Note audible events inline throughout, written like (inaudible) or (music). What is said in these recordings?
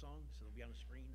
song, so they'll be on the screen.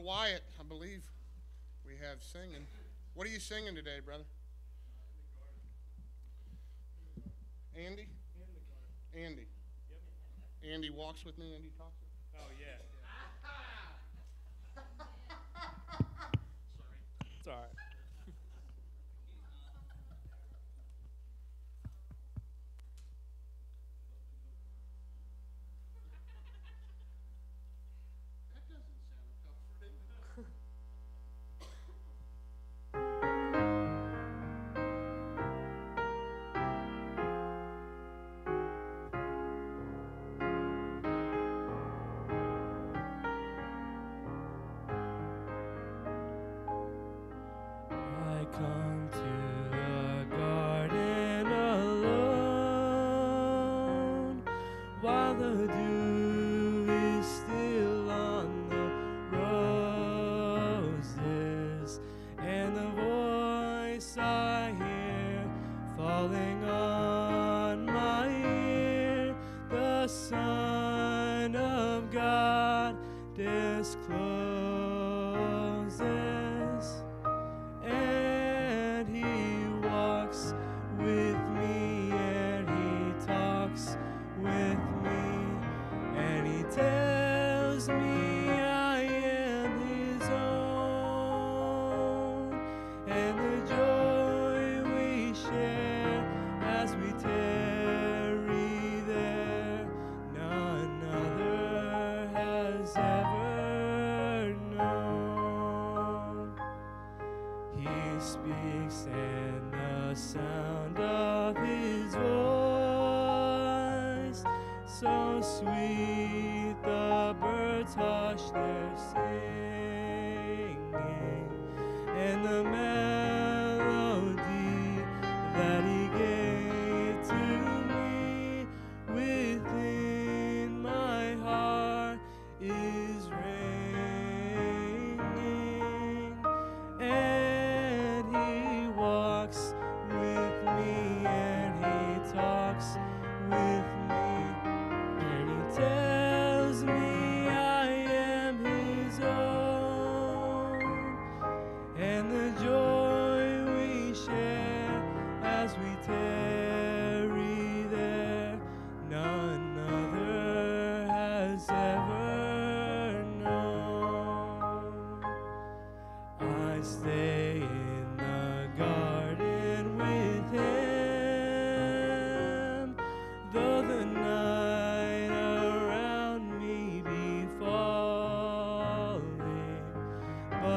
Wyatt, I believe we have singing. What are you singing today, brother? Andy? Andy. Andy walks with me, Andy talks with me. Oh, yeah. Son of God discloses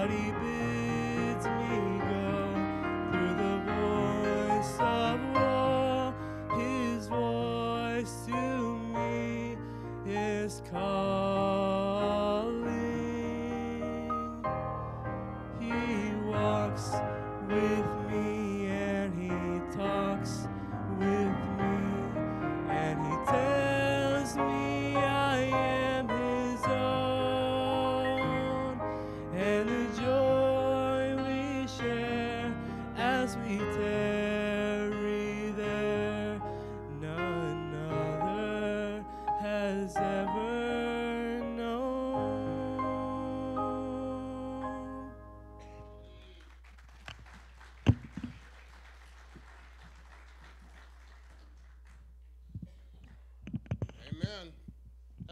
But he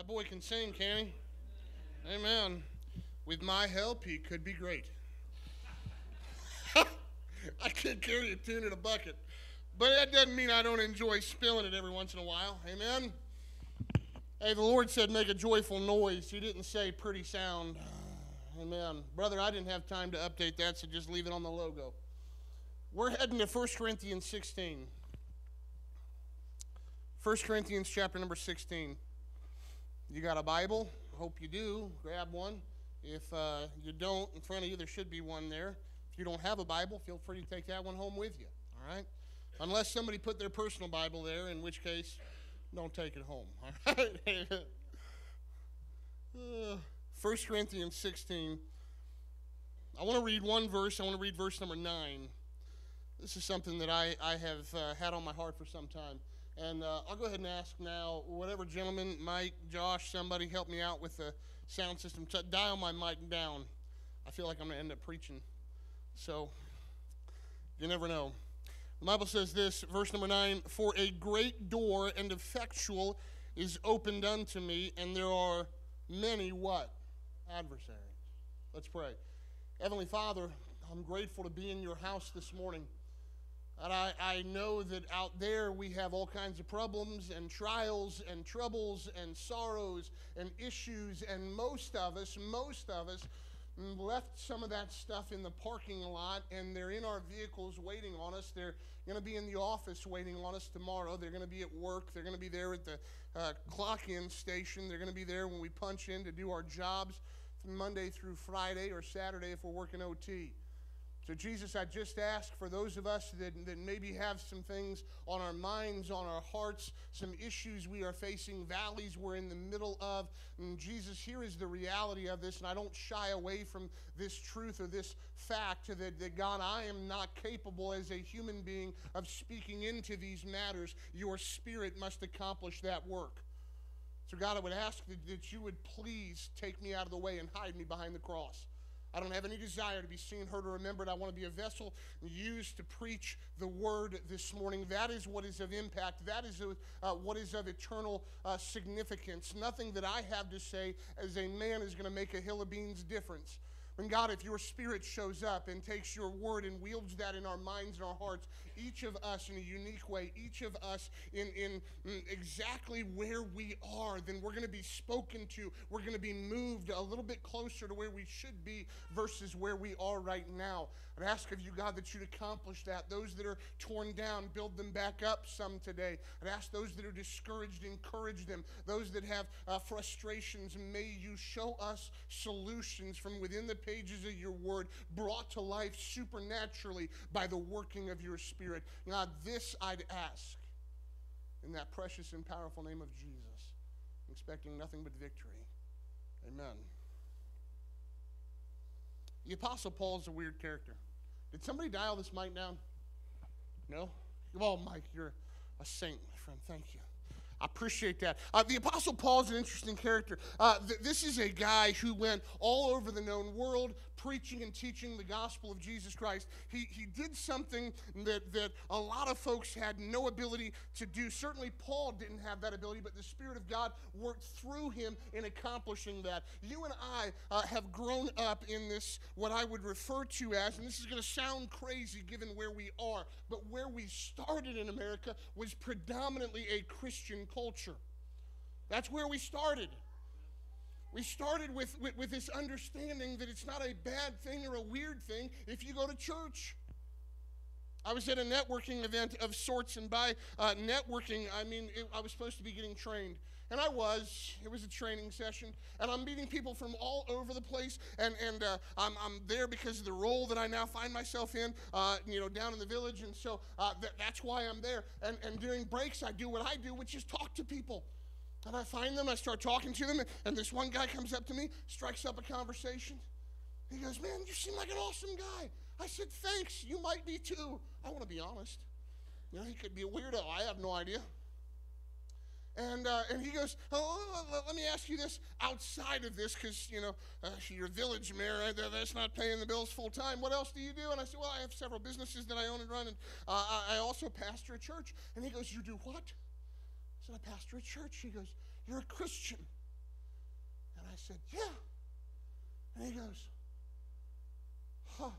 boy can sing, can he? Amen. With my help, he could be great. (laughs) I could carry a tune in a bucket. But that doesn't mean I don't enjoy spilling it every once in a while. Amen. Hey, the Lord said make a joyful noise. He didn't say pretty sound. Amen. Brother, I didn't have time to update that, so just leave it on the logo. We're heading to 1 Corinthians 16. 1 Corinthians chapter number 16. You got a Bible? Hope you do. Grab one. If uh, you don't, in front of you, there should be one there. If you don't have a Bible, feel free to take that one home with you. All right? Unless somebody put their personal Bible there, in which case, don't take it home. (laughs) All right? uh, 1 Corinthians 16. I want to read one verse. I want to read verse number 9. This is something that I, I have uh, had on my heart for some time. And uh, I'll go ahead and ask now, whatever gentleman, Mike, Josh, somebody help me out with the sound system. T- dial my mic down. I feel like I'm going to end up preaching. So, you never know. The Bible says this, verse number 9 For a great door and effectual is opened unto me, and there are many what? Adversaries. Let's pray. Heavenly Father, I'm grateful to be in your house this morning. And I, I know that out there we have all kinds of problems and trials and troubles and sorrows and issues, and most of us, most of us, left some of that stuff in the parking lot and they're in our vehicles waiting on us. They're going to be in the office waiting on us tomorrow. They're going to be at work. They're going to be there at the uh, clock in station. They're going to be there when we punch in to do our jobs Monday through Friday or Saturday if we're working OT. So, Jesus, I just ask for those of us that, that maybe have some things on our minds, on our hearts, some issues we are facing, valleys we're in the middle of. And Jesus, here is the reality of this, and I don't shy away from this truth or this fact that, that God, I am not capable as a human being of speaking into these matters. Your Spirit must accomplish that work. So, God, I would ask that, that you would please take me out of the way and hide me behind the cross. I don't have any desire to be seen, heard, or remembered. I want to be a vessel used to preach the word this morning. That is what is of impact. That is uh, what is of eternal uh, significance. Nothing that I have to say as a man is going to make a hill of beans difference. And God, if your spirit shows up and takes your word and wields that in our minds and our hearts, each of us in a unique way, each of us in, in, in exactly where we are, then we're going to be spoken to. We're going to be moved a little bit closer to where we should be versus where we are right now. I'd ask of you, God, that you'd accomplish that. Those that are torn down, build them back up some today. I'd ask those that are discouraged, encourage them. Those that have uh, frustrations, may you show us solutions from within the pages of your word, brought to life supernaturally by the working of your spirit. God, this I'd ask in that precious and powerful name of Jesus, expecting nothing but victory. Amen. The Apostle Paul is a weird character. Did somebody dial this mic down? No? Well, Mike, you're a saint, my friend. Thank you. I appreciate that. Uh, the Apostle Paul is an interesting character. Uh, th- this is a guy who went all over the known world preaching and teaching the gospel of Jesus Christ. He, he did something that, that a lot of folks had no ability to do. Certainly, Paul didn't have that ability, but the Spirit of God worked through him in accomplishing that. You and I uh, have grown up in this, what I would refer to as, and this is going to sound crazy given where we are, but where we started in America was predominantly a Christian culture. That's where we started. We started with, with, with, this understanding that it's not a bad thing or a weird thing if you go to church. I was at a networking event of sorts, and by uh, networking, I mean it, I was supposed to be getting trained. And I was. It was a training session. And I'm meeting people from all over the place. And, and uh, I'm, I'm there because of the role that I now find myself in, uh, you know, down in the village. And so uh, th- that's why I'm there. And, and during breaks, I do what I do, which is talk to people. And I find them, I start talking to them, and this one guy comes up to me, strikes up a conversation. He goes, Man, you seem like an awesome guy. I said, Thanks, you might be too. I want to be honest. You know, he could be a weirdo. I have no idea. And, uh, and he goes, oh, let me ask you this outside of this, because, you know, uh, you're village mayor, that's not paying the bills full time. What else do you do? And I said, well, I have several businesses that I own and run, and uh, I also pastor a church. And he goes, you do what? I said, I pastor a church. He goes, You're a Christian. And I said, Yeah. And he goes, Huh.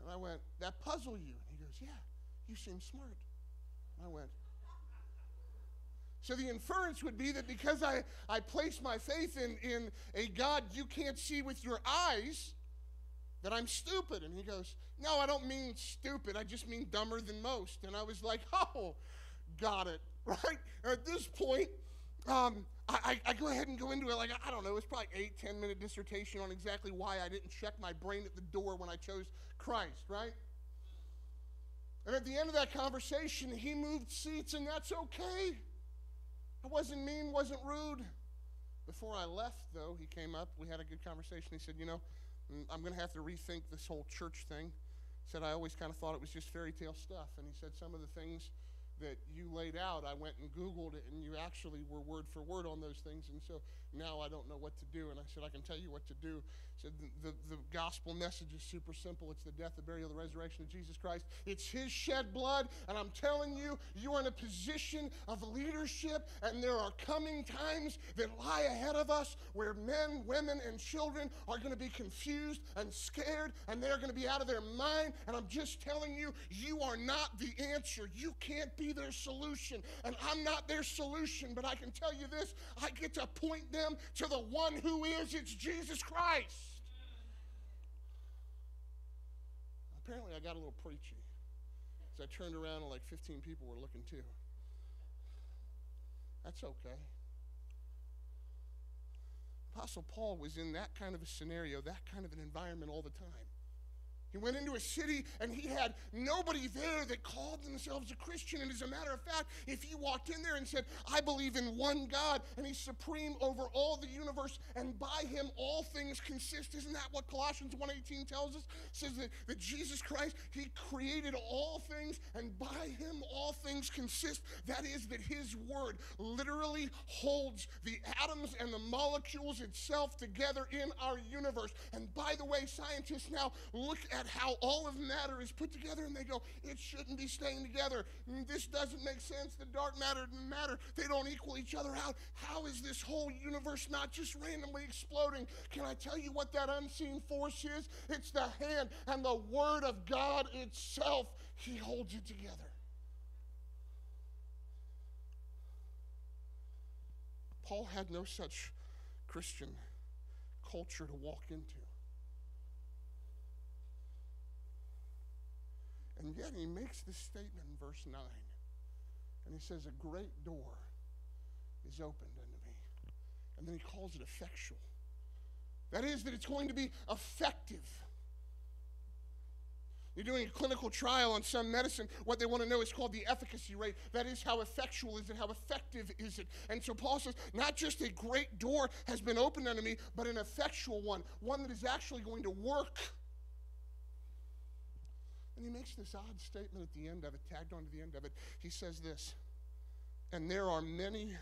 And I went, That puzzle you? And he goes, Yeah, you seem smart. And I went, so the inference would be that because I, I place my faith in, in a God you can't see with your eyes, that I'm stupid. And he goes, No, I don't mean stupid. I just mean dumber than most. And I was like, Oh, got it (laughs) right? At this point, um, I, I, go ahead and go into it like, I don't know, it's probably eight, ten minute dissertation on exactly why I didn't check my brain at the door when I chose Christ, right? And at the end of that conversation, he moved seats, and that's okay. I wasn't mean, wasn't rude. Before I left, though, he came up. We had a good conversation. He said, You know, mm, I'm going to have to rethink this whole church thing. He said, I always kind of thought it was just fairy tale stuff. And he said, Some of the things that you laid out, I went and Googled it, and you actually were word for word on those things. And so now I don't know what to do. And I said, I can tell you what to do. I said, the, the, the gospel message is super simple. It's the death, the burial, the resurrection of Jesus Christ. It's his shed blood. And I'm telling you, you are in a position of leadership. And there are coming times that lie ahead of us where men, women, and children are going to be confused and scared. And they're going to be out of their mind. And I'm just telling you, you are not the answer. You can't be their solution. And I'm not their solution. But I can tell you this I get to point them to the one who is. It's Jesus Christ. Apparently, I got a little preachy. So I turned around and like 15 people were looking too. That's okay. Apostle Paul was in that kind of a scenario, that kind of an environment all the time. He went into a city and he had nobody there that called themselves a Christian. And as a matter of fact, if he walked in there and said, I believe in one God and he's supreme over all the universe and by him all things consist, isn't that what Colossians 1.18 tells us? It says that, that Jesus Christ, he created all things and by him all things consist. That is that his word literally holds the atoms and the molecules itself together in our universe. And by the way, scientists now look at at how all of matter is put together and they go, it shouldn't be staying together. Mm, this doesn't make sense. The dark matter and matter, they don't equal each other out. How is this whole universe not just randomly exploding? Can I tell you what that unseen force is? It's the hand and the Word of God itself. He holds it together. Paul had no such Christian culture to walk into. And yet he makes this statement in verse 9. And he says, A great door is opened unto me. And then he calls it effectual. That is, that it's going to be effective. You're doing a clinical trial on some medicine. What they want to know is called the efficacy rate. That is, how effectual is it? How effective is it? And so Paul says, not just a great door has been opened unto me, but an effectual one, one that is actually going to work. And he makes this odd statement at the end of it, tagged on to the end of it. He says this, and there are many,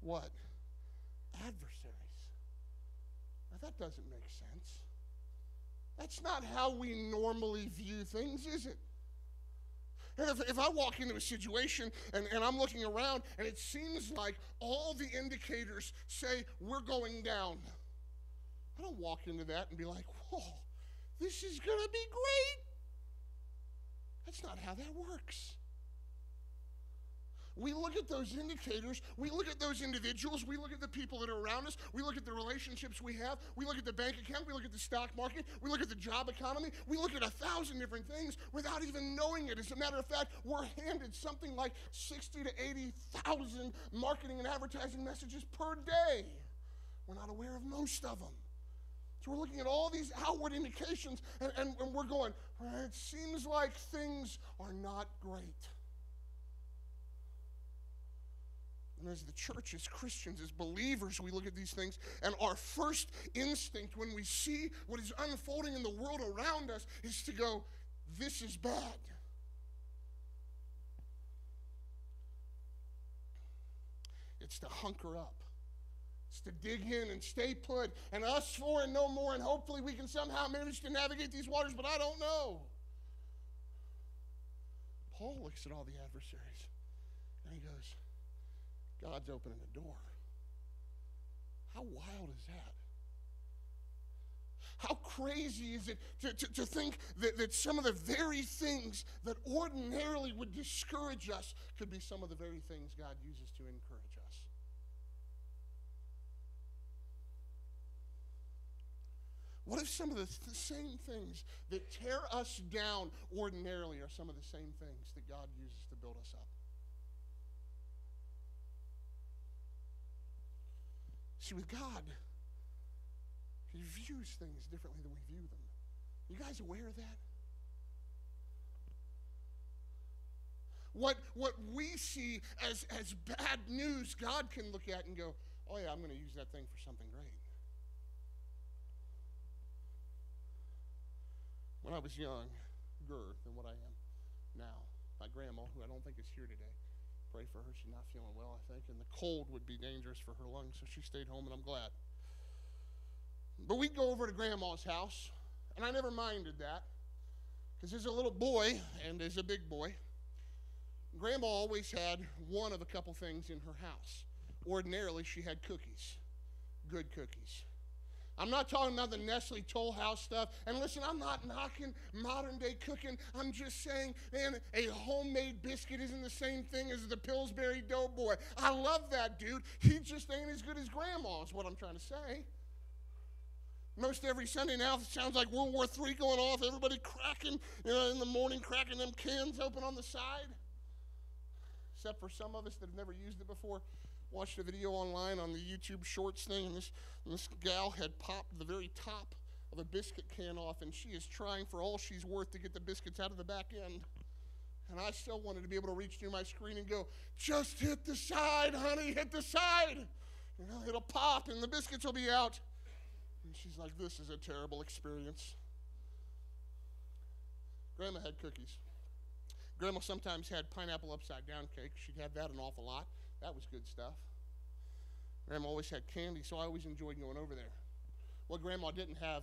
what? Adversaries. Now that doesn't make sense. That's not how we normally view things, is it? If, if I walk into a situation and, and I'm looking around and it seems like all the indicators say we're going down, I don't walk into that and be like, whoa, this is going to be great. That's not how that works. We look at those indicators, we look at those individuals, we look at the people that are around us, we look at the relationships we have, we look at the bank account, we look at the stock market, we look at the job economy, we look at a thousand different things without even knowing it. As a matter of fact, we're handed something like 60 to 80,000 marketing and advertising messages per day. We're not aware of most of them. So we're looking at all these outward indications and, and, and we're going, it seems like things are not great. And as the church, as Christians, as believers, we look at these things, and our first instinct when we see what is unfolding in the world around us is to go, This is bad. It's to hunker up to dig in and stay put and us four and no more, and hopefully we can somehow manage to navigate these waters, but I don't know. Paul looks at all the adversaries and he goes, God's opening the door. How wild is that? How crazy is it to, to, to think that, that some of the very things that ordinarily would discourage us could be some of the very things God uses to encourage? What if some of the, th- same things that tear us down ordinarily are some of the same things that God uses to build us up? See, with God, He views things differently than we view them. You guys aware of that? What, what we see as, as bad news, God can look at and go, oh, yeah, I'm going to use that thing for something great. When I was younger than what I am now. My grandma, who I don't think is here today, pray for her. She's not feeling well, I think, and the cold would be dangerous for her lungs, so she stayed home, and I'm glad. But we'd go over to Grandma's house, and I never minded that because as a little boy and as a big boy, Grandma always had one of a couple things in her house. Ordinarily, she had cookies, good cookies. I'm not talking about the Nestle Toll House stuff. And listen, I'm not knocking modern day cooking. I'm just saying, man, a homemade biscuit isn't the same thing as the Pillsbury Doughboy. I love that dude. He just ain't as good as grandma, is what I'm trying to say. Most every Sunday now, it sounds like World War III going off. Everybody cracking, you know, in the morning, cracking them cans open on the side. Except for some of us that have never used it before watched a video online on the YouTube Shorts thing, and this, and this gal had popped the very top of a biscuit can off, and she is trying for all she's worth to get the biscuits out of the back end. And I still wanted to be able to reach through my screen and go, just hit the side, honey, hit the side. You know, it'll pop and the biscuits will be out. And she's like, this is a terrible experience. Grandma had cookies. Grandma sometimes had pineapple upside down cake. She'd have that an awful lot. That was good stuff. Grandma always had candy, so I always enjoyed going over there. What Grandma didn't have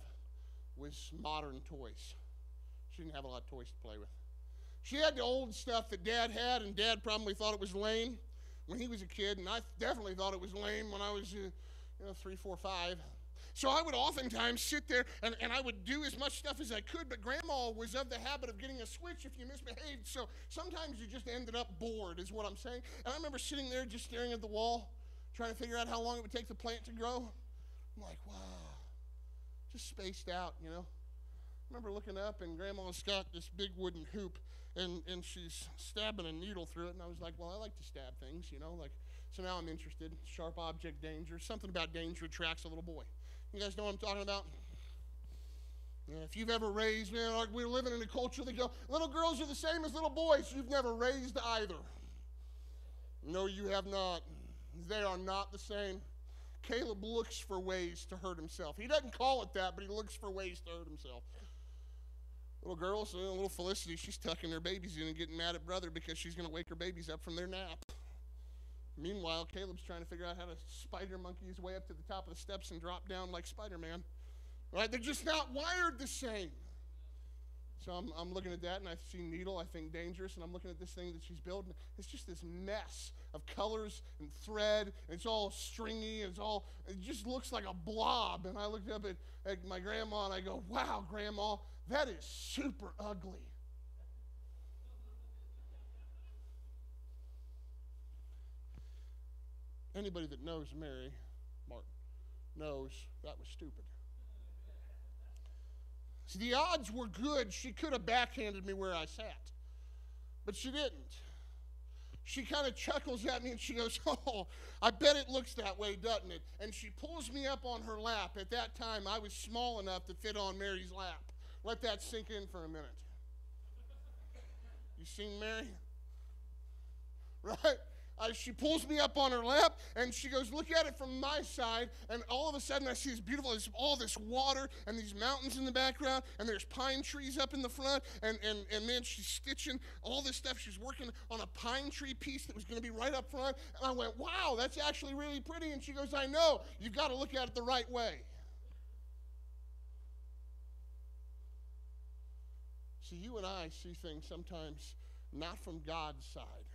was modern toys. She didn't have a lot of toys to play with. She had the old stuff that Dad had, and Dad probably thought it was lame when he was a kid, and I definitely thought it was lame when I was, uh, you know, three, four, five. So I would oftentimes sit there and, and I would do as much stuff as I could, but grandma was of the habit of getting a switch if you misbehaved. So sometimes you just ended up bored, is what I'm saying. And I remember sitting there just staring at the wall, trying to figure out how long it would take the plant to grow. I'm like, wow, just spaced out, you know. I remember looking up and grandma's got this big wooden hoop and, and she's stabbing a needle through it. And I was like, well, I like to stab things, you know, like, so now I'm interested. Sharp object danger. Something about danger attracts a little boy. You guys know what I'm talking about? If you've ever raised, man, like we're living in a culture that go, little girls are the same as little boys. You've never raised either. No, you have not. They are not the same. Caleb looks for ways to hurt himself. He doesn't call it that, but he looks for ways to hurt himself. Little girls, little Felicity, she's tucking her babies in and getting mad at brother because she's going to wake her babies up from their nap. Meanwhile, Caleb's trying to figure out how to spider monkey his way up to the top of the steps and drop down like Spider Man. Right? They're just not wired the same. So I'm, I'm looking at that and I see needle, I think dangerous, and I'm looking at this thing that she's building. It's just this mess of colors and thread, and it's all stringy, and it's all, it just looks like a blob. And I looked up at, at my grandma and I go, wow, grandma, that is super ugly. Anybody that knows Mary Martin knows that was stupid. See, the odds were good. She could have backhanded me where I sat, but she didn't. She kind of chuckles at me and she goes, (laughs) Oh, I bet it looks that way, doesn't it? And she pulls me up on her lap. At that time, I was small enough to fit on Mary's lap. Let that sink in for a minute. You seen Mary? (laughs) Right? Uh, she pulls me up on her lap and she goes, Look at it from my side. And all of a sudden, I see this beautiful, there's all this water and these mountains in the background, and there's pine trees up in the front. And, and, and man, she's stitching all this stuff. She's working on a pine tree piece that was going to be right up front. And I went, Wow, that's actually really pretty. And she goes, I know. You've got to look at it the right way. See, you and I see things sometimes not from God's side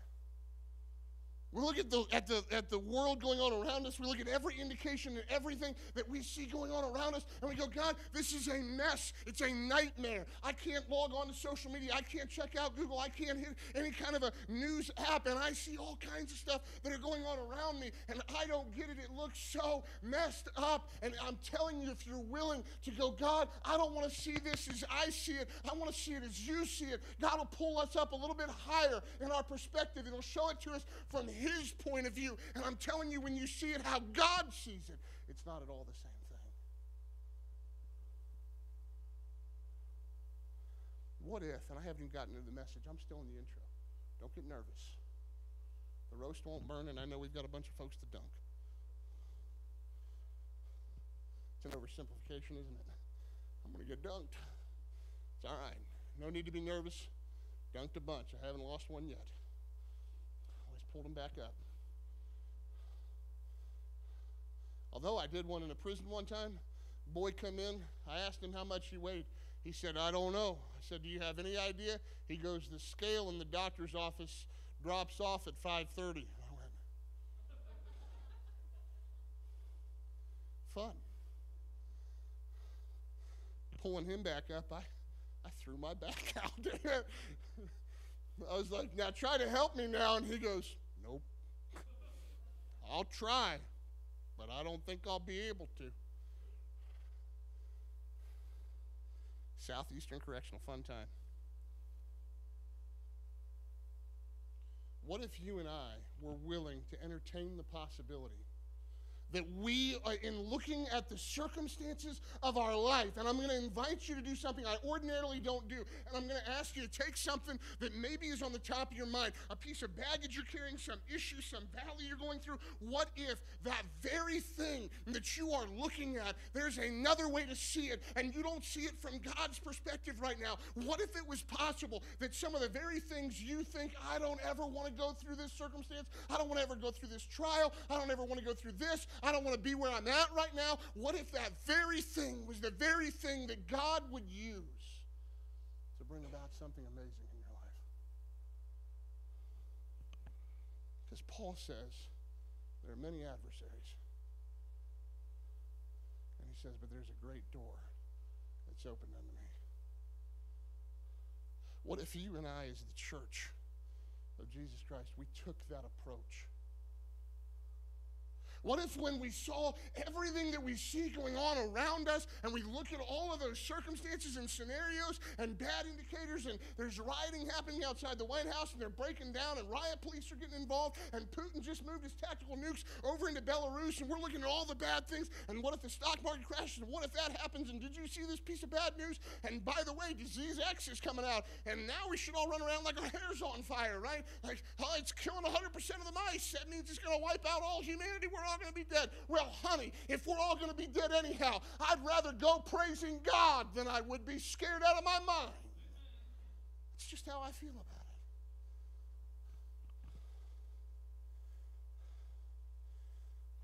we look at the, at, the, at the world going on around us. We look at every indication and everything that we see going on around us, and we go, God, this is a mess. It's a nightmare. I can't log on to social media. I can't check out Google. I can't hit any kind of a news app, and I see all kinds of stuff that are going on around me, and I don't get it. It looks so messed up. And I'm telling you, if you're willing to go, God, I don't want to see this as I see it. I want to see it as you see it. God will pull us up a little bit higher in our perspective. It'll show it to us from his point of view. And I'm telling you, when you see it how God sees it, it's not at all the same thing. What if, and I haven't even gotten to the message, I'm still in the intro. Don't get nervous. The roast won't burn, and I know we've got a bunch of folks to dunk. It's an oversimplification, isn't it? I'm going to get dunked. It's all right. No need to be nervous. Dunked a bunch. I haven't lost one yet pulled him back up. Although I did one in a prison one time, boy come in. I asked him how much he weighed. He said, I don't know. I said, Do you have any idea? He goes, The scale in the doctor's office drops off at 5:30. I went, Fun. Pulling him back up, I, I threw my back (laughs) out. I was like, Now try to help me now. And he goes, Nope. I'll try, but I don't think I'll be able to. Southeastern Correctional Fun Time. What if you and I were willing to entertain the possibility that we are in looking at the circumstances of our life. And i'm going to invite you to do something i ordinarily don't do. And i'm going to ask you to take something that maybe is on the top of your mind. A piece of baggage you're carrying some issue some valley you're going through. What if that very thing that you are looking at there's another way to see it and you don't see it from god's perspective right now? What if it was possible that some of the very things you think i don't ever want to go through this circumstance. I don't want to ever go through this trial. I don't ever want to go through this I don't want to be where I'm at right now. What if that very thing was the very thing that God would use to bring about something amazing in your life? Because Paul says there are many adversaries. And he says, but there's a great door that's opened unto me. What if you and I, as the church of Jesus Christ, we took that approach? What if, when we saw everything that we see going on around us, and we look at all of those circumstances and scenarios and bad indicators, and there's rioting happening outside the White House, and they're breaking down, and riot police are getting involved, and Putin just moved his tactical nukes over into Belarus, and we're looking at all the bad things, and what if the stock market crashes, and what if that happens, and did you see this piece of bad news? And by the way, disease X is coming out, and now we should all run around like our hair's on fire, right? Like, oh, it's killing 100% of the mice. That means it's going to wipe out all humanity. We're all going to be dead. Well, honey, if we're all going to be dead anyhow, I'd rather go praising God than I would be scared out of my mind. It's just how I feel about it.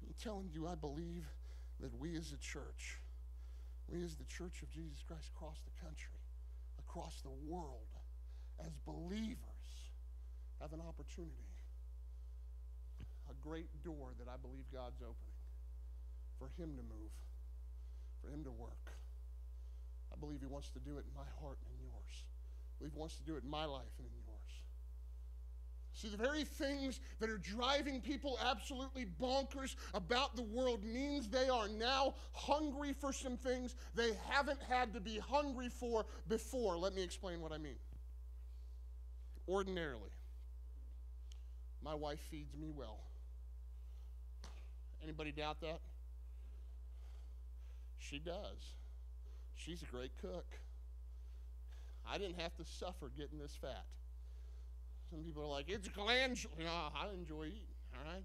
I'm telling you, I believe that we as a church, we as the church of Jesus Christ across the country, across the world, as believers, have an opportunity a great door that I believe God's opening for Him to move, for Him to work. I believe He wants to do it in my heart and in yours. I believe He wants to do it in my life and in yours. See, the very things that are driving people absolutely bonkers about the world means they are now hungry for some things they haven't had to be hungry for before. Let me explain what I mean. Ordinarily, my wife feeds me well. Anybody doubt that? She does. She's a great cook. I didn't have to suffer getting this fat. Some people are like, it's glandular. No, I enjoy eating, all right?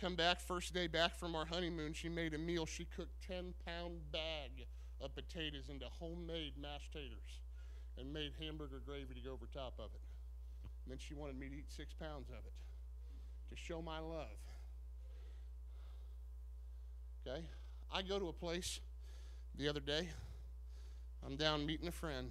Come back, first day back from our honeymoon, she made a meal. She cooked 10 pound bag of potatoes into homemade mashed taters and made hamburger gravy to go over top of it. And then she wanted me to eat six pounds of it to show my love. Okay? I go to a place the other day. I'm down meeting a friend.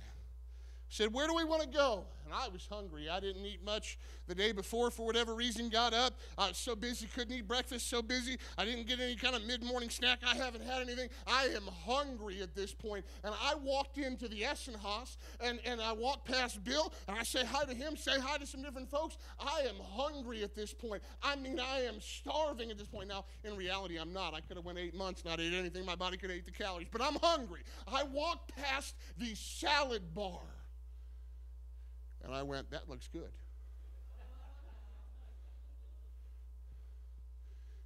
Said, Where do we want to go? And I was hungry. I didn't eat much the day before for whatever reason. Got up. I was so busy, couldn't eat breakfast, so busy. I didn't get any kind of mid morning snack. I haven't had anything. I am hungry at this point. And I walked into the Essenhaus and, and I walked past Bill and I say hi to him, say hi to some different folks. I am hungry at this point. I mean, I am starving at this point. Now, in reality, I'm not. I could have went eight months, not ate anything. My body could have ate the calories, but I'm hungry. I walked past the salad bar. And I went, that looks good.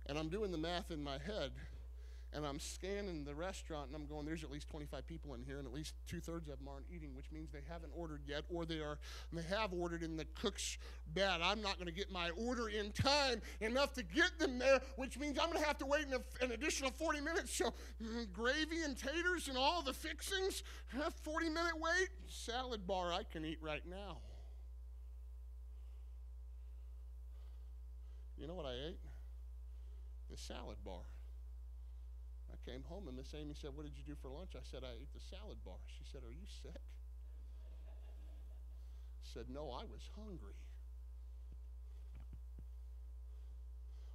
And I'm doing the math in my head, and I'm scanning the restaurant, and I'm going, there's at least 25 people in here, and at least two thirds of them aren't eating, which means they haven't ordered yet, or they are they have ordered, and the cook's bad. I'm not going to get my order in time enough to get them there, which means I'm going to have to wait an, an additional 40 minutes. So mm, (laughs) gravy and taters and all the fixings, 40 minute wait, salad bar I can eat right now. You know what I ate? The salad bar. I came home and Miss Amy said, What did you do for lunch? I said, I ate the salad bar. She said, Are you sick? I said, No, I was hungry.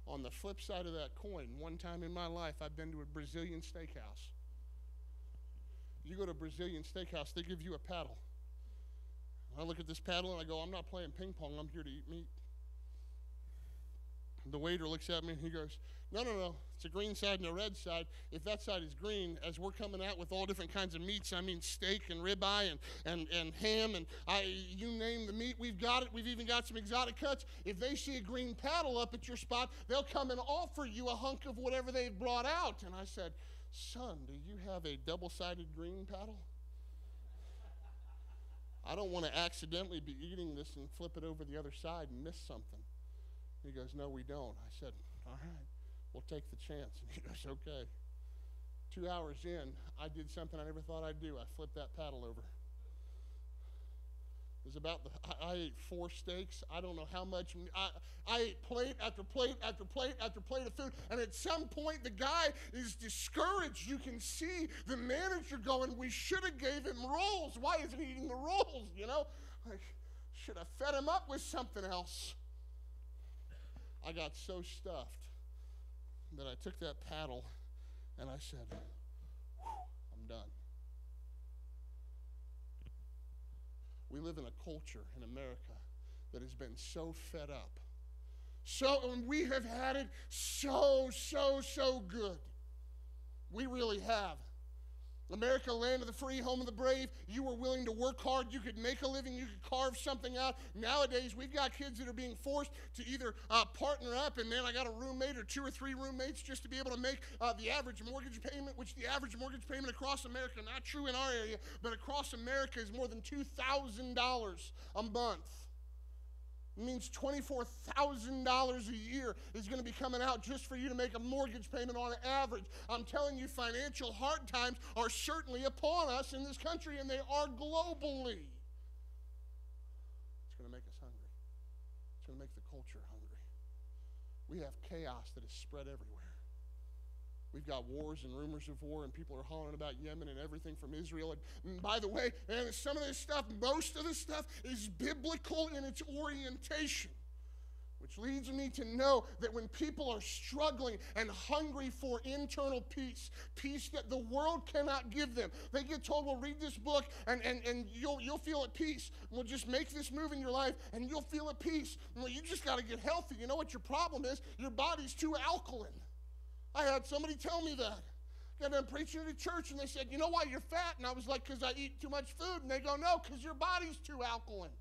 On the flip side of that coin, one time in my life, I've been to a Brazilian steakhouse. You go to a Brazilian steakhouse, they give you a paddle. I look at this paddle and I go, I'm not playing ping pong, I'm here to eat meat. The waiter looks at me and he goes, No, no, no. It's a green side and a red side. If that side is green, as we're coming out with all different kinds of meats, I mean steak and ribeye and, and, and ham and I you name the meat, we've got it. We've even got some exotic cuts. If they see a green paddle up at your spot, they'll come and offer you a hunk of whatever they've brought out. And I said, Son, do you have a double sided green paddle? I don't want to accidentally be eating this and flip it over the other side and miss something. He goes, No, we don't. I said, All right, we'll take the chance. (laughs) And he goes, Okay. Two hours in, I did something I never thought I'd do. I flipped that paddle over. It was about the, I, I ate four steaks. I don't know how much. I, I ate plate after plate after plate after plate of food. And at some point, the guy is discouraged. You can see the manager going, We should have gave him rolls. Why isn't he eating the rolls? You know, like, should have fed him up with something else. I got so stuffed that I took that paddle and I said, I'm done. We live in a culture in America that has been so fed up. So, and we have had it so, so, so good. We really have. America, land of the free, home of the brave. You were willing to work hard. You could make a living. You could carve something out. Nowadays, we've got kids that are being forced to either uh, partner up, and man, I got a roommate or two or three roommates just to be able to make uh, the average mortgage payment, which the average mortgage payment across America, not true in our area, but across America is more than $2,000 a month. Means $24,000 a year is going to be coming out just for you to make a mortgage payment on average. I'm telling you, financial hard times are certainly upon us in this country, and they are globally. It's going to make us hungry, it's going to make the culture hungry. We have chaos that is spread everywhere. We've got wars and rumors of war, and people are hollering about Yemen and everything from Israel. And mm, by the way, and some of this stuff, most of this stuff, is biblical in its orientation. Which leads me to know that when people are struggling and hungry for internal peace, peace that the world cannot give them, they get told, well, read this book and, and, and you'll, you'll feel at peace. We'll just make this move in your life and you'll feel at peace. Well, you just got to get healthy. You know what your problem is? Your body's too alkaline. I had somebody tell me that. And I'm preaching at a church, and they said, "You know why you're fat?" And I was like, "Cause I eat too much food." And they go, "No, cause your body's too alkaline."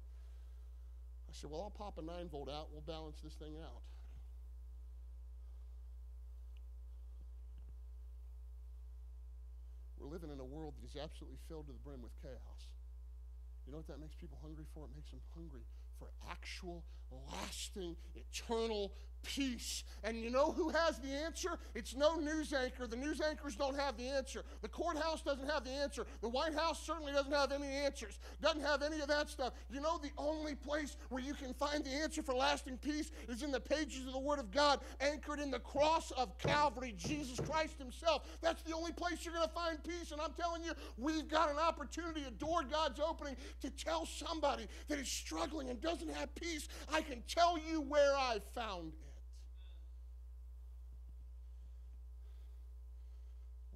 I said, "Well, I'll pop a nine volt out. We'll balance this thing out." We're living in a world that is absolutely filled to the brim with chaos. You know what that makes people hungry for? It makes them hungry for actual, lasting, eternal peace. And you know who has the answer? It's no news anchor. The news anchors don't have the answer. The courthouse doesn't have the answer. The White House certainly doesn't have any answers, doesn't have any of that stuff. You know, the only place where you can find the answer for lasting peace is in the pages of the Word of God, anchored in the cross of Calvary, Jesus Christ Himself. That's the only place you're going to find peace. And I'm telling you, we've got an opportunity, a door God's opening to tell somebody that is struggling and doesn't have peace. I can tell you where I found it.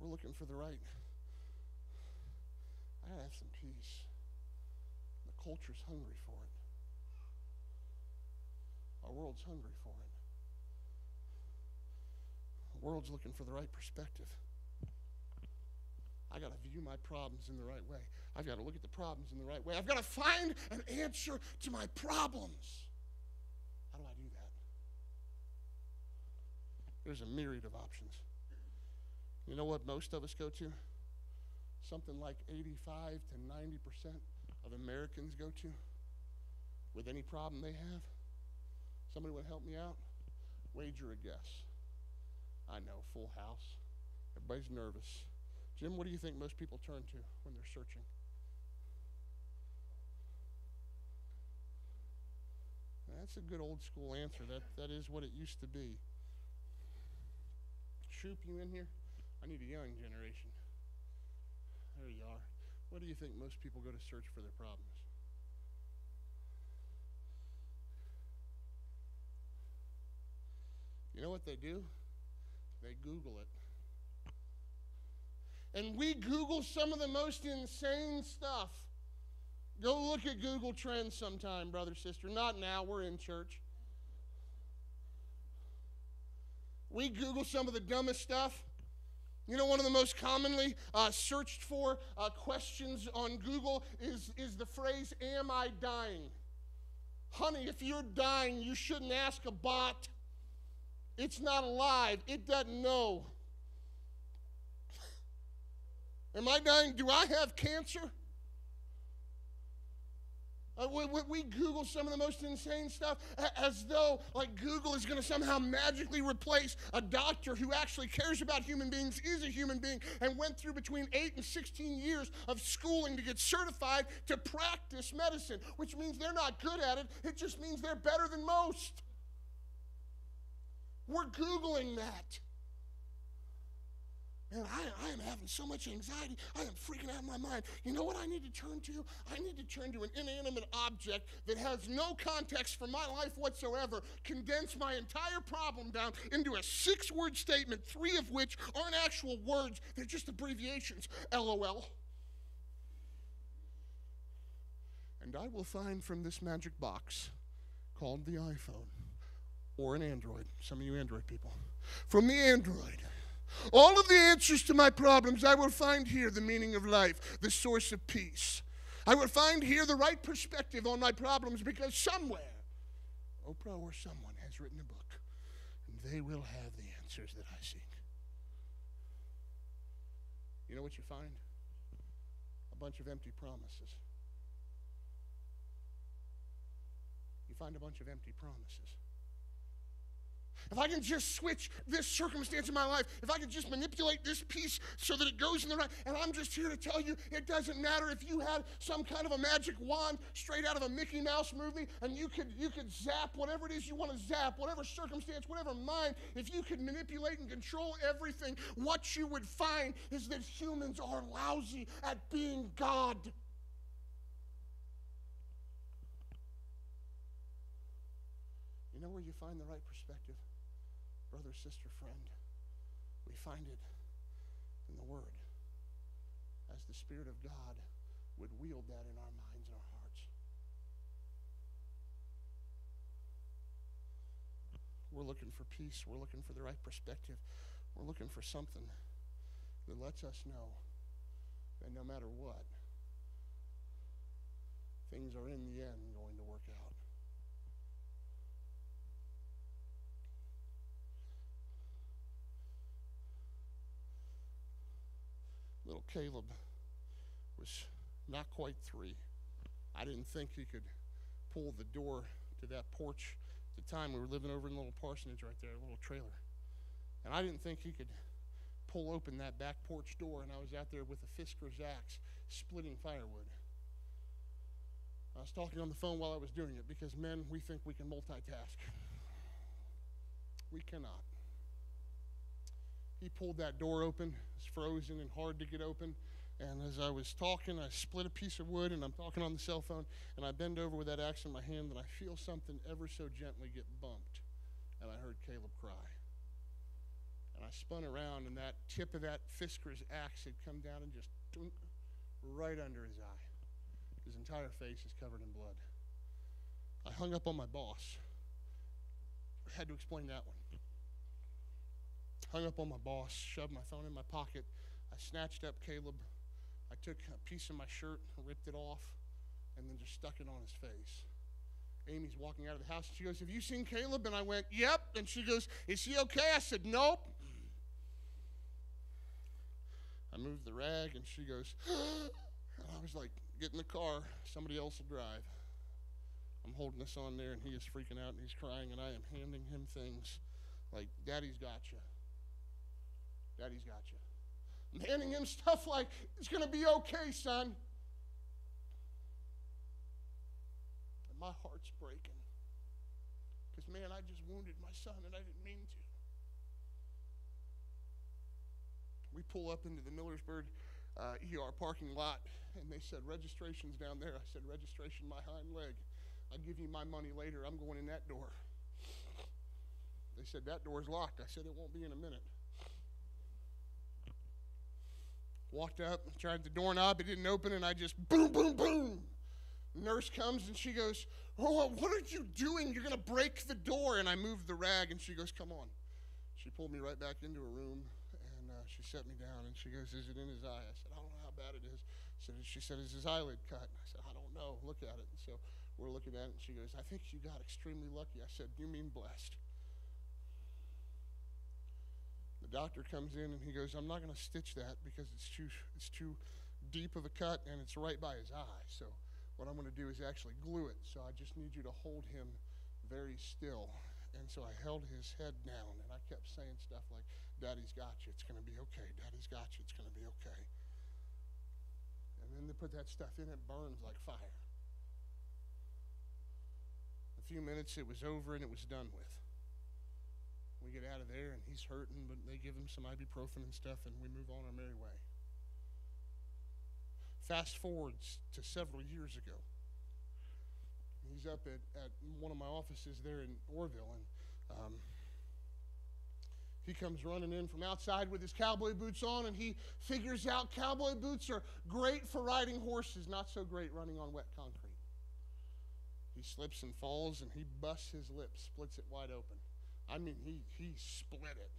We're looking for the right. I gotta have some peace. The culture's hungry for it. Our world's hungry for it. The world's looking for the right perspective. I got to view my problems in the right way. I've got to look at the problems in the right way. I've got to find an answer to my problems. How do I do that? There's a myriad of options. You know what most of us go to? Something like 85 to 90% of Americans go to with any problem they have. Somebody to help me out? Wager a guess. I know, full house. Everybody's nervous. Jim, what do you think most people turn to when they're searching? That's a good old school answer. That, that is what it used to be. Shoop, you in here? I need a young generation. There you are. What do you think most people go to search for their problems? You know what they do? They Google it. And we Google some of the most insane stuff. Go look at Google Trends sometime, brother, sister. Not now, we're in church. We Google some of the dumbest stuff. You know, one of the most commonly uh, searched for uh, questions on Google is, is the phrase, Am I dying? Honey, if you're dying, you shouldn't ask a bot. It's not alive, it doesn't know. (laughs) Am I dying? Do I have cancer? Uh, we, we, Google some of the most insane stuff as though, like, Google is going to somehow magically replace a doctor who actually cares about human beings, is a human being, and went through between 8 and 16 years of schooling to get certified to practice medicine, which means they're not good at it. It just means they're better than most. We're Googling that. Man, I, I am having so much anxiety. I am freaking out in my mind. You know what I need to turn to? I need to turn to an inanimate object that has no context for my life whatsoever, condense my entire problem down into a six word statement, three of which aren't actual words, they're just abbreviations. LOL. And I will find from this magic box called the iPhone or an Android, some of you Android people, from the Android all of the answers to my problems, I will find here the meaning of life, the source of peace. I will find here the right perspective on my problems because somewhere, Oprah or someone has written a book, and they will have the answers that I seek. You know what you find? A bunch of empty promises. You find a bunch of empty promises. If I can just switch this circumstance in my life, if I can just manipulate this piece so that it goes in the right, and I'm just here to tell you it doesn't matter if you had some kind of a magic wand straight out of a Mickey Mouse movie and you could you could zap whatever it is you want to zap, whatever circumstance, whatever mind, if you could manipulate and control everything, what you would find is that humans are lousy at being God. You know where you find the right perspective? Brother, sister, friend. We find it in the Word. As the Spirit of God would wield that in our minds and our hearts. We're looking for peace. We're looking for the right perspective. We're looking for something that lets us know that no matter what, things are in the end going to work out. Little Caleb was not quite three. I didn't think he could pull the door to that porch. At the time, we were living over in a little parsonage right there, a little trailer. And I didn't think he could pull open that back porch door, and I was out there with a Fiskars axe splitting firewood. I was talking on the phone while I was doing it because men, we think we can multitask. We cannot. He pulled that door open. It's frozen and hard to get open. And as I was talking, I split a piece of wood and I'm talking on the cell phone. And I bend over with that axe in my hand and I feel something ever so gently get bumped. And I heard Caleb cry. And I spun around and that tip of that Fiskars axe had come down and just dunk right under his eye. His entire face is covered in blood. I hung up on my boss. Had to explain that one hung up on my boss, shoved my phone in my pocket. I snatched up Caleb. I took a piece of my shirt, ripped it off, and then just stuck it on his face. Amy's walking out of the house. And she goes, Have you seen Caleb? And I went, Yep. And she goes, Is he okay? I said, Nope. I moved the rag, and she goes, (gasps) and I was like, Get in the car. Somebody else will drive. I'm holding this on there, and he is freaking out, and he's crying, and I am handing him things like, Daddy's got you. Daddy's got you. I'm handing him stuff like, it's going to be okay, son. And my heart's breaking. Because, man, I just wounded my son and I didn't mean to. We pull up into the Millersburg uh, ER parking lot and they said, registration's down there. I said, registration, my hind leg. I'll give you my money later. I'm going in that door. They said, that door's locked. I said, it won't be in a minute. Walked up, tried the doorknob, it didn't open, and I just boom, boom, boom. Nurse comes and she goes, Oh, what are you doing? You're going to break the door. And I moved the rag and she goes, Come on. She pulled me right back into a room and uh, she set me down and she goes, Is it in his eye? I said, I don't know how bad it is. So she said, Is his eyelid cut? And I said, I don't know. Look at it. And so we're looking at it and she goes, I think you got extremely lucky. I said, You mean blessed? The doctor comes in and he goes, I'm not going to stitch that because it's too, it's too deep of a cut and it's right by his eye. So what I'm going to do is actually glue it. So I just need you to hold him very still. And so I held his head down and I kept saying stuff like, Daddy's got you. It's going to be okay. Daddy's got you. It's going to be okay. And then they put that stuff in, it burns like fire. A few minutes, it was over and it was done with. We get out of there and he's hurting, but they give him some ibuprofen and stuff and we move on our merry way. Fast forwards to several years ago. He's up at, at one of my offices there in Orrville, and um, he comes running in from outside with his cowboy boots on, and he figures out cowboy boots are great for riding horses, not so great running on wet concrete. He slips and falls, and he busts his lip, splits it wide open. I mean, he, he split it.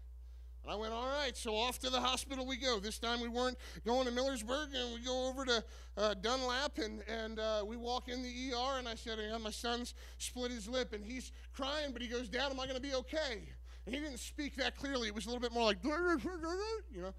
And I went, all right, so off to the hospital we go. This time we weren't going to Millersburg, and we go over to uh, Dunlap, and, and uh, we walk in the ER, and I said, yeah, my son's split his lip, and he's crying, but he goes, Dad, am I going to be okay? And he didn't speak that clearly. It was a little bit more like, (laughs) you know.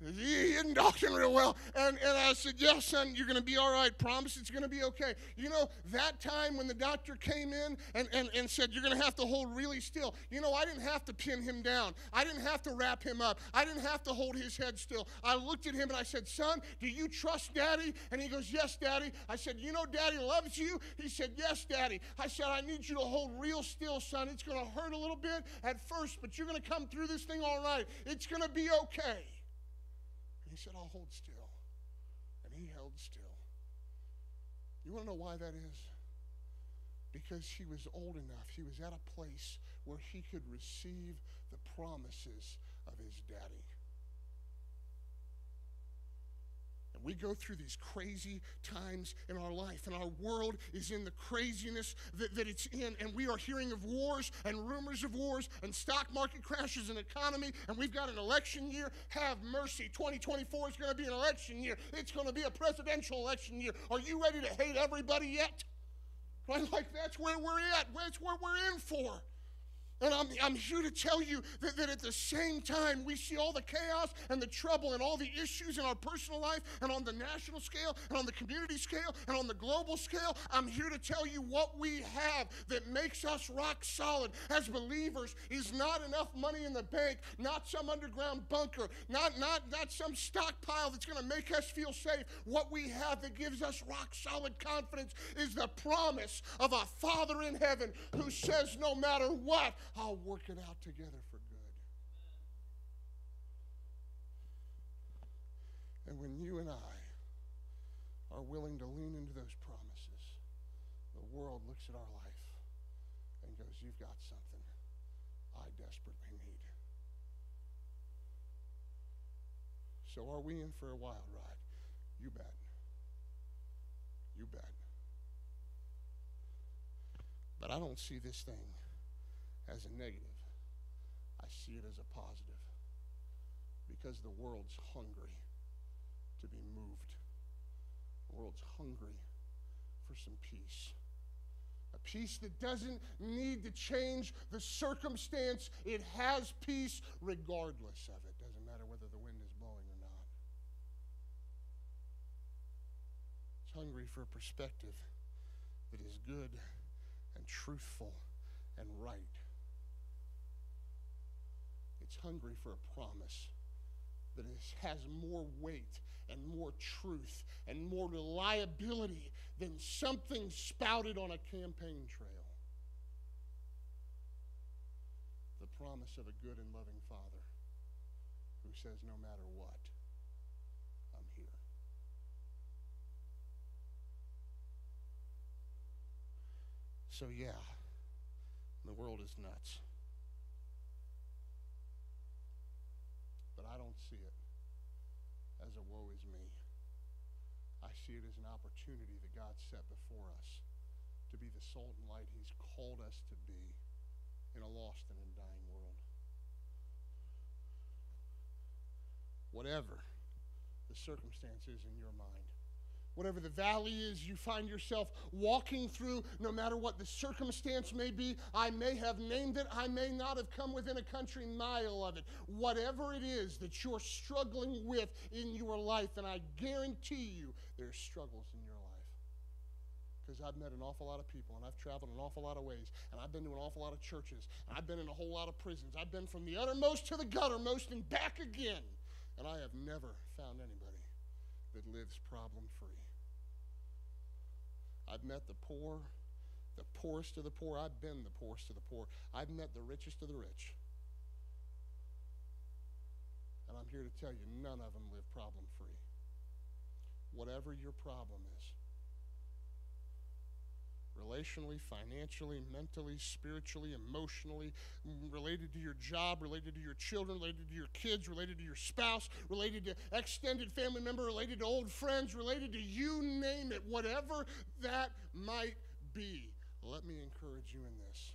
He talking real well. And, and I said, Yes, son, you're going to be all right. Promise it's going to be okay. You know, that time when the doctor came in and, and, and said, You're going to have to hold really still, you know, I didn't have to pin him down. I didn't have to wrap him up. I didn't have to hold his head still. I looked at him and I said, Son, do you trust daddy? And he goes, Yes, daddy. I said, You know, daddy loves you? He said, Yes, daddy. I said, I need you to hold real still, son. It's going to hurt a little bit at first, but you're going to come through this thing all right. It's going to be okay. Said, I'll hold still. And he held still. You want to know why that is? Because he was old enough. He was at a place where he could receive the promises of his daddy. We go through these crazy times in our life, and our world is in the craziness that, that it's in. And we are hearing of wars and rumors of wars and stock market crashes and economy, and we've got an election year. Have mercy. 2024 is going to be an election year, it's going to be a presidential election year. Are you ready to hate everybody yet? Like, that's where we're at, that's where we're in for. And I'm, I'm here to tell you that, that at the same time, we see all the chaos and the trouble and all the issues in our personal life and on the national scale and on the community scale and on the global scale. I'm here to tell you what we have that makes us rock solid as believers is not enough money in the bank, not some underground bunker, not, not, not some stockpile that's going to make us feel safe. What we have that gives us rock solid confidence is the promise of a Father in heaven who says, no matter what, I'll work it out together for good. And when you and I are willing to lean into those promises, the world looks at our life and goes, You've got something I desperately need. So are we in for a wild ride? You bet. You bet. But I don't see this thing as a negative. I see it as a positive because the world's hungry to be moved. The world's hungry for some peace. A peace that doesn't need to change the circumstance. It has peace regardless of it. Doesn't matter whether the wind is blowing or not. It's hungry for a perspective that is good and truthful and right. It's hungry for a promise that has more weight and more truth and more reliability than something spouted on a campaign trail. The promise of a good and loving Father who says, no matter what, I'm here. So, yeah, the world is nuts. But I don't see it as a woe is me. I see it as an opportunity that God set before us to be the salt and light He's called us to be in a lost and in dying world. Whatever the circumstances in your mind, whatever the valley is you find yourself walking through, no matter what the circumstance may be, I may have named it, I may not have come within a country mile of it. Whatever it is that you're struggling with in your life, and I guarantee you there's struggles in your life because I've met an awful lot of people and I've traveled an awful lot of ways and I've been to an awful lot of churches and I've been in a whole lot of prisons. I've been from the uttermost to the guttermost and back again. And I have never found anybody that lives problem free. I've met the poor, the poorest of the poor. I've been the poorest of the poor. I've met the richest of the rich. And I'm here to tell you, none of them live problem free. Whatever your problem is, relationally, financially, mentally, spiritually, emotionally, mm, related to your job, related to your children, related to your kids, related to your spouse, related to extended family member, related to old friends, related to you name it, whatever that might be. Let me encourage you in this.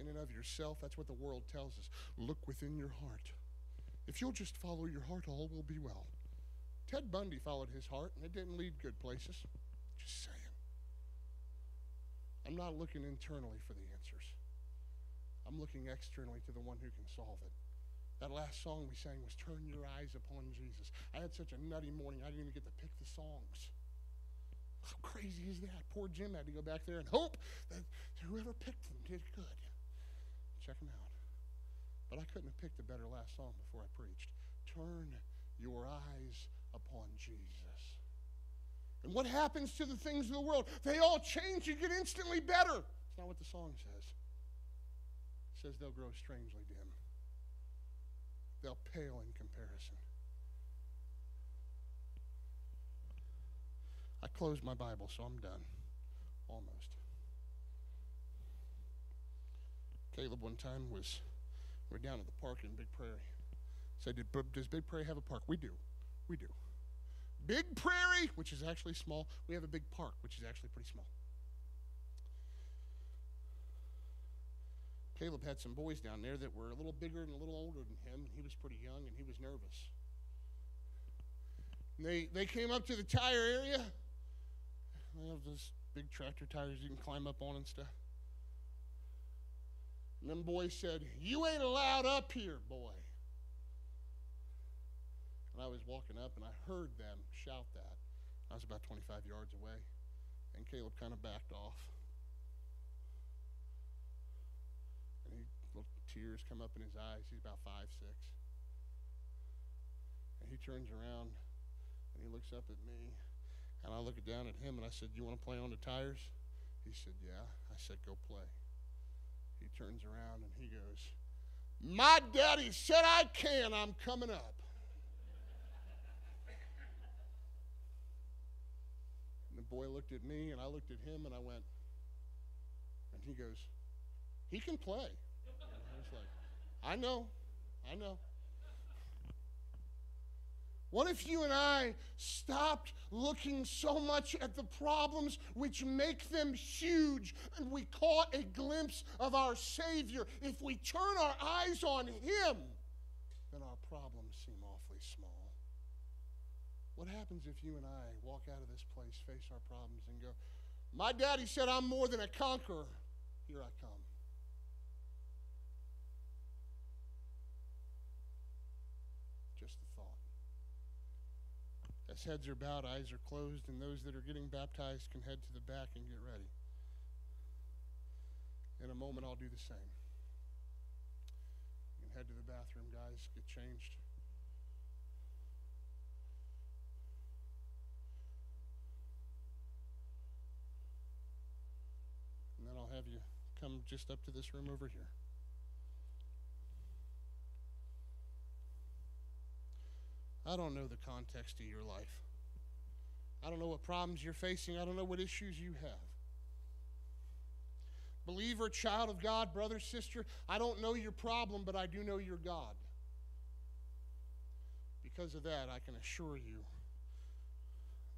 In and of yourself, that's what the world tells us. Look within your heart. If you'll just follow your heart, all will be well. Ted Bundy followed his heart, and it didn't lead good places. Just saying. I'm not looking internally for the answers. I'm looking externally to the one who can solve it. That last song we sang was Turn Your Eyes Upon Jesus. I had such a nutty morning, I didn't even get to pick the songs. How crazy is that? Poor Jim had to go back there and hope that whoever picked them did good. Check them out. But I couldn't have picked a better last song before I preached. Turn your eyes upon Jesus. And what happens to the things of the world? They all change and get instantly better. It's not what the song says. It says they'll grow strangely dim, they'll pale in comparison. I closed my Bible, so I'm done. Almost. Caleb one time was, we are down at the park in Big Prairie. Said, Does Big Prairie have a park? We do. We do. Big Prairie, which is actually small. We have a big park, which is actually pretty small. Caleb had some boys down there that were a little bigger and a little older than him. He was pretty young and he was nervous. And they, they came up to the tire area. They have those big tractor tires you can climb up on and stuff. And them boys said, You ain't allowed up here, boy. I was walking up and I heard them shout that. I was about 25 yards away. And Caleb kind of backed off. And he, little tears come up in his eyes. He's about five, six. And he turns around and he looks up at me. And I look down at him and I said, You want to play on the tires? He said, Yeah. I said, Go play. He turns around and he goes, My daddy said I can. I'm coming up. Boy looked at me and I looked at him and I went, and he goes, he can play. And I was like, I know, I know. What if you and I stopped looking so much at the problems which make them huge and we caught a glimpse of our Savior? If we turn our eyes on Him, then our problems seem awfully small. What happens if you and I walk out of this place, face our problems, and go, My daddy said I'm more than a conqueror. Here I come. Just a thought. As heads are bowed, eyes are closed, and those that are getting baptized can head to the back and get ready. In a moment, I'll do the same. You can head to the bathroom, guys, get changed. And then I'll have you come just up to this room over here. I don't know the context of your life. I don't know what problems you're facing. I don't know what issues you have. Believer, child of God, brother, sister, I don't know your problem, but I do know your God. Because of that, I can assure you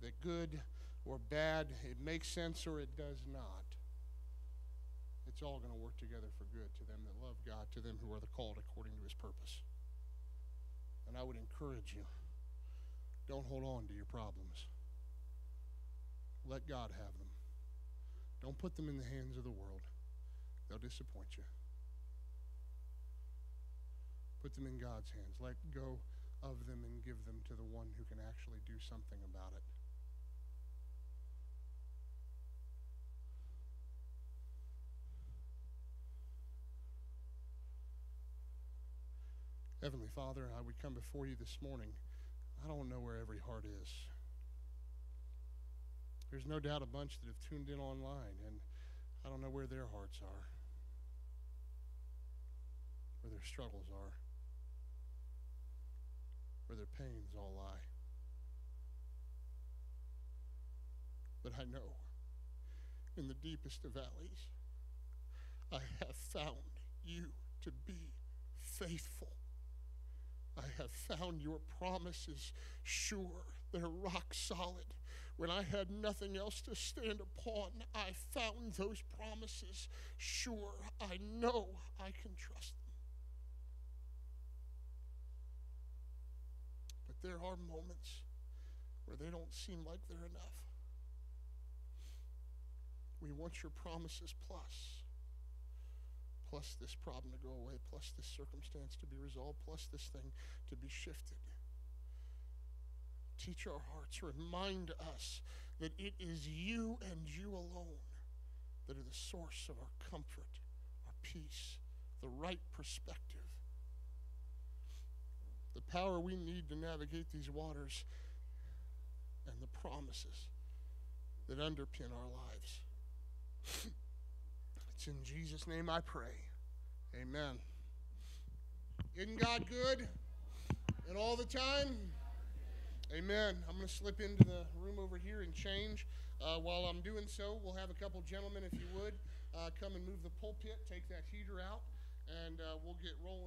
that good or bad, it makes sense or it does not. All going to work together for good to them that love God, to them who are the called according to his purpose. And I would encourage you don't hold on to your problems. Let God have them. Don't put them in the hands of the world, they'll disappoint you. Put them in God's hands. Let go of them and give them to the one who can actually do something about it. Heavenly Father, I would come before you this morning. I don't know where every heart is. There's no doubt a bunch that have tuned in online, and I don't know where their hearts are, where their struggles are, where their pains all lie. But I know in the deepest of valleys, I have found you to be faithful. I have found your promises sure. They're rock solid. When I had nothing else to stand upon, I found those promises sure. I know I can trust them. But there are moments where they don't seem like they're enough. We want your promises plus plus this problem to go away, plus this circumstance to be resolved, plus this thing to be shifted. Teach our hearts, remind us that it is you and you alone that are the source of our comfort, our peace, the right perspective, the power we need to navigate these waters, and the promises that underpin our lives. (laughs) It's in Jesus' name I pray. Amen. Isn't God good? And all the time? Amen. I'm going to slip into the room over here and change. Uh, while I'm doing so, we'll have a couple gentlemen, if you would, uh, come and move the pulpit, take that heater out, and uh, we'll get rolling.